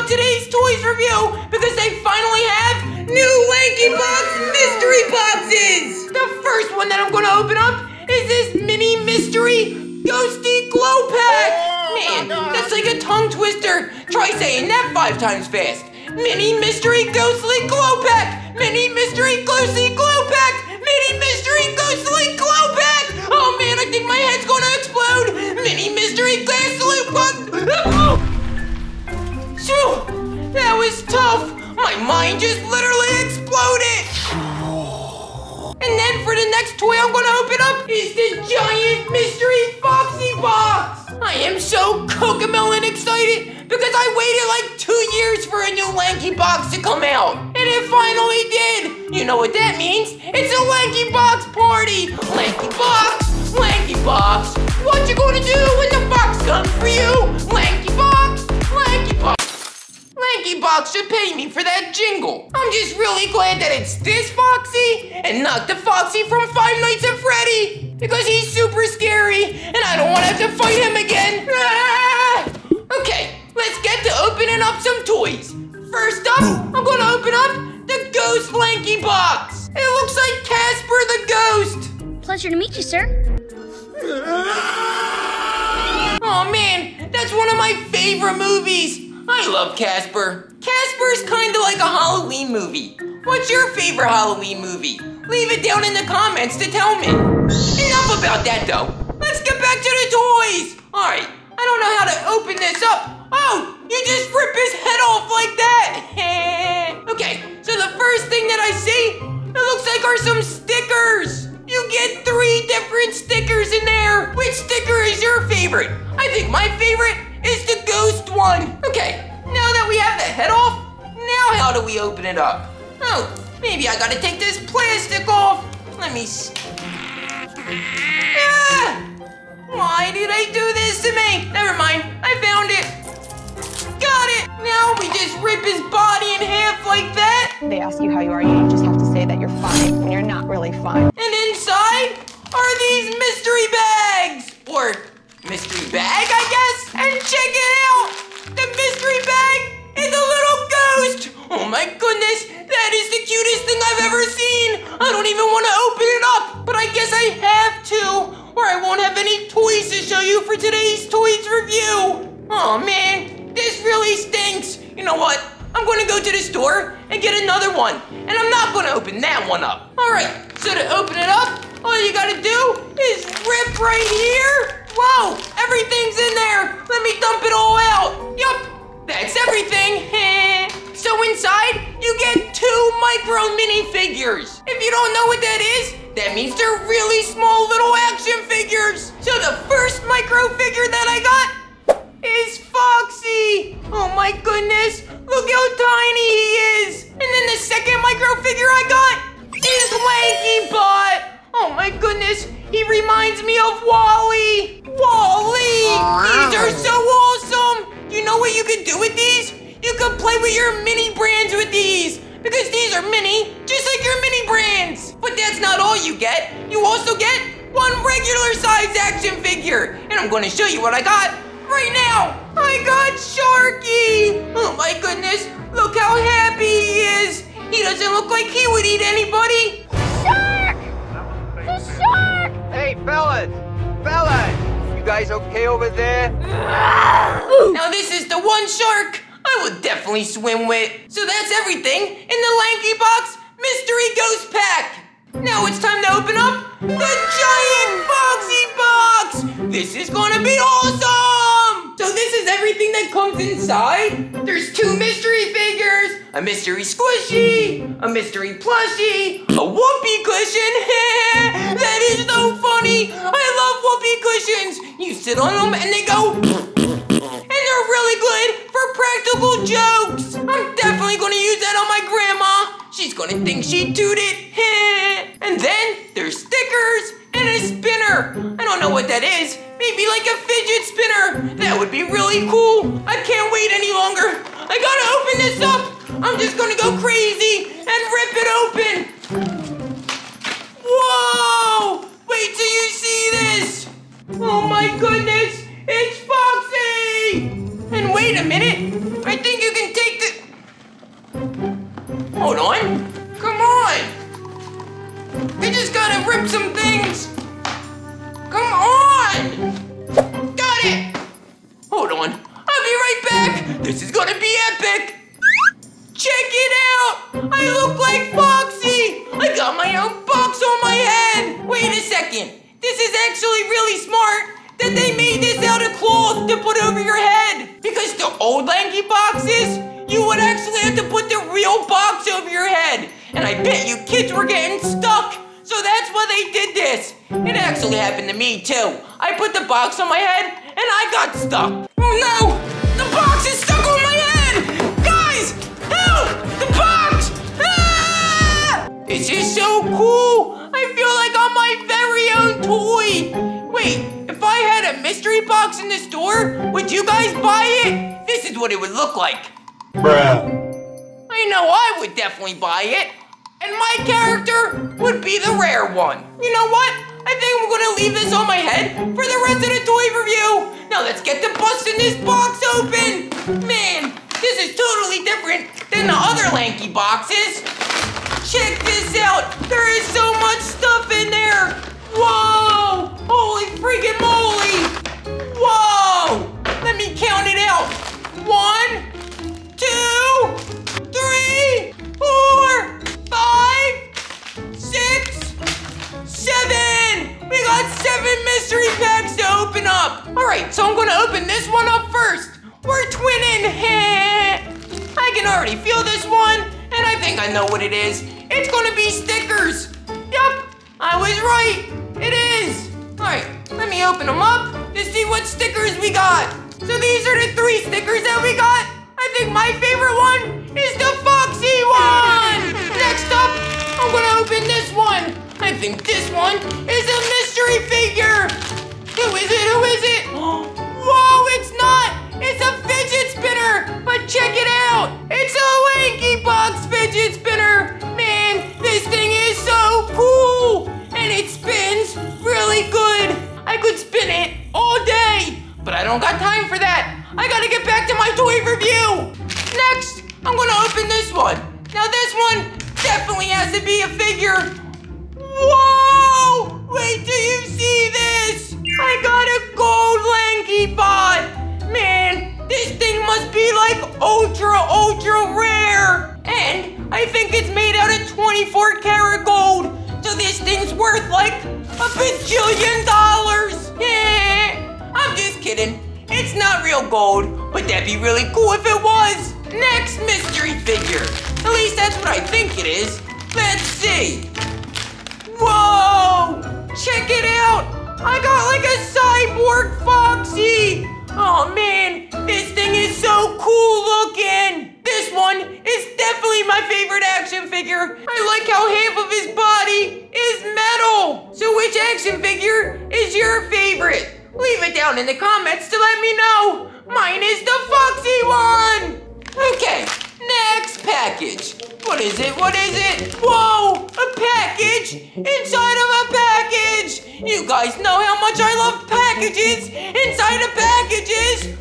about today's toys review because they finally have new Lanky Box mystery boxes. The first one that I'm going to open up is this mini mystery ghosty glow pack. Man, that's like a tongue twister. Try saying that five times fast. Mini mystery ghostly glow pack. Mini mystery ghostly glow pack. Mini mystery ghostly glow a new Lanky box to come out. And it finally did. You know what that means? It's a Lanky box party. Lanky box, Lanky box. What you gonna do when the box comes for you? Lanky box, Lanky box. Lanky Box should pay me for that jingle. I'm just really glad that it's this Foxy and not the Foxy from Five Nights at Freddy because he's favorite movies. I love Casper. Casper's kind of like a Halloween movie. What's your favorite Halloween movie? Leave it down in the comments to tell me. Enough about that though. Let's get back to the toys. All right, I don't know how to open this up. Oh, you just rip his head off like that. okay, so the first thing that I see, it looks like are some stickers. You get three different stickers up? Oh, maybe I gotta take this plastic off. Let me see. Ah! Why did I do this to me? Never mind, I found it. Got it. Now we just rip his body in half like that. They ask you how you are, you just have to say that you're fine when you're not really fine. And inside are these mystery bags! Or mystery bag, I guess? And check it out! The mystery bag Oh my goodness, that is the cutest thing I've ever seen! I don't even want to open it up, but I guess I have to, or I won't have any toys to show you for today's toys review! Oh man, this really stinks! You know what? I'm gonna go to the store and get another one. And I'm not gonna open that one up. Alright, so to open it up, all you gotta do is rip right here. Whoa, everything's in there. Let me dump it all out. Yup, that's everything. so inside, you get two micro minifigures. If you don't know what that is, that means they're really small little action figures. So the first micro figure that I got is Foxy! Oh my goodness, look how tiny he is! And then the second micro figure I got is Lanky Bot! Oh my goodness, he reminds me of WALL-E! These? Could play with your mini brands with these! Because these are mini, just like your mini brands! But that's not all you get. You also get one regular size action figure! And I'm gonna show you what I got right now! I got Sharky! Oh my goodness, look how happy he is! He doesn't look like he would eat anybody! Shark! The shark! Hey, fellas! Fellas! You guys okay over there? Now this is the one shark I would definitely swim with. So that's everything in the Lanky Box Mystery Ghost Pack! Now it's time to open up the giant Foxy Box! This is gonna be awesome! So this is everything that comes inside? There's two mystery figures, a mystery squishy, a mystery plushie, a whoopee cushion. that is so funny! I love whoopee cushions! You sit on them and they go and they're really good for practical jokes. I'm definitely gonna use that on my grandma. She's gonna think she tooted. and then there's stickers and a spinner. I don't know what that is. Maybe like a fidget spinner. That would be really cool. I can't wait any longer. I gotta open this up. I'm just gonna go crazy and rip it open. Whoa! Wait till you see this! Oh my goodness! Like Foxy! I got my own box on my head! Wait a second! This is actually really smart that they made this out of cloth to put over your head! Because the old lanky boxes, you would actually have to put the real box over your head! And I bet you kids were getting stuck! So that's why they did this! It actually happened to me too. I put the box on my head and I got stuck. Oh no! This is so cool! I feel like I'm my very own toy! Wait, if I had a mystery box in the store, would you guys buy it? This is what it would look like. Bruh. I know I would definitely buy it. And my character would be the rare one. You know what? I think I'm gonna leave this on my head for the rest of the toy review. Now let's get to busting this box open. Man, this is totally different than the other lanky boxes. Check this out. There is so much stuff in there. Whoa! Holy freaking moly! Whoa! It's gonna be stickers. Yup, I was right. It is. All right, let me open them up to see what stickers we got. So these are the three stickers that we got. I think my favorite one is the Foxy one. Next up, I'm gonna open this one. I think this one is a mystery figure. Who is it? Who is it? Be a figure. Whoa! Wait till you see this! I got a gold lanky bot! Man, this thing must be like ultra, ultra rare! And I think it's made out of 24 karat gold! So this thing's worth like a bajillion dollars! Yeah! I'm just kidding. It's not real gold, but that'd be really cool if it was! Next mystery figure! At least that's what I think it is. Let's see. Whoa! Check it out! I got like a cyborg Foxy! Oh man, this thing is so cool looking! This one is definitely my favorite action figure. I like how half of his body is metal. So which action figure is your favorite? Leave it down in the comments to let me know. Mine is the Foxy one! Okay, next package. What is it? What is it? Whoa! A package inside of a package! You guys know how much I love packages inside of packages!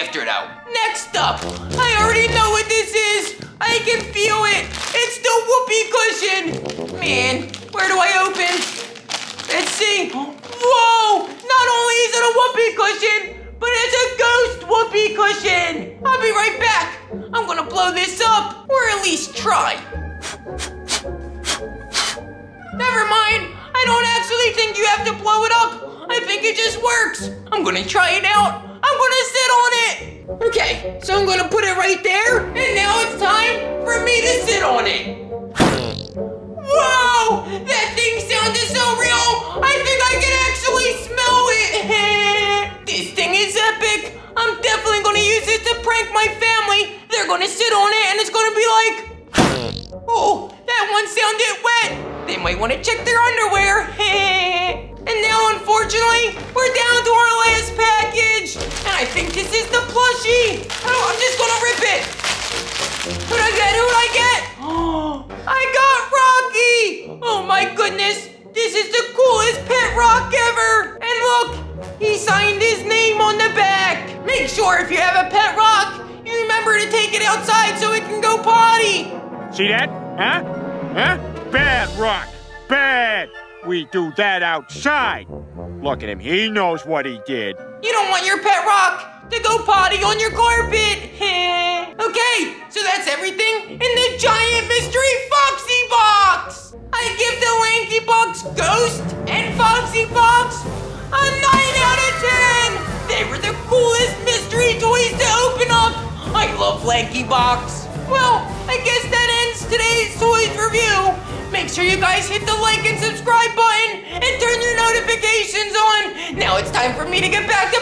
After though. Next up, I already know what this is. I can feel it. It's the whoopee cushion. Man, where do I open? Let's see. Whoa! Not only is it a whoopee cushion, but it's a ghost whoopee cushion. I'll be right back. I'm gonna blow this up, or at least try. Never mind. I don't actually think you have to blow it up. I think think it just works. I'm gonna try it out. I'm gonna sit on it. Okay, so I'm gonna put it right there, and now it's time for me to sit on it. Whoa! That thing sounded so real! I think I can actually smell it! this thing is epic! I'm definitely gonna use it to prank my family! They're gonna sit on it and it's gonna be like. Oh, that one sounded wet! They might wanna check their underwear! and now, unfortunately, we're down to plushie! I'm just gonna rip it! Who'd I get? Who'd I get? Oh, I got Rocky! Oh my goodness! This is the coolest pet rock ever! And look, he signed his name on the back! Make sure if you have a pet rock, you remember to take it outside so it can go potty! See that? Huh? Huh? Bad, Rock. Bad. We do that outside. Look at him. He knows what he did. You don't want your pet rock to go potty on your carpet! okay, so that's everything in the giant mystery Foxy box! I give the Lanky Box Ghost and Foxy Fox a 9 out of 10! They were the coolest mystery toys to open up! I love Lanky Box! Well, I guess that ends today's toys review! Make sure you guys hit the like and subscribe button and turn your notifications on! Now it's time for me to get back to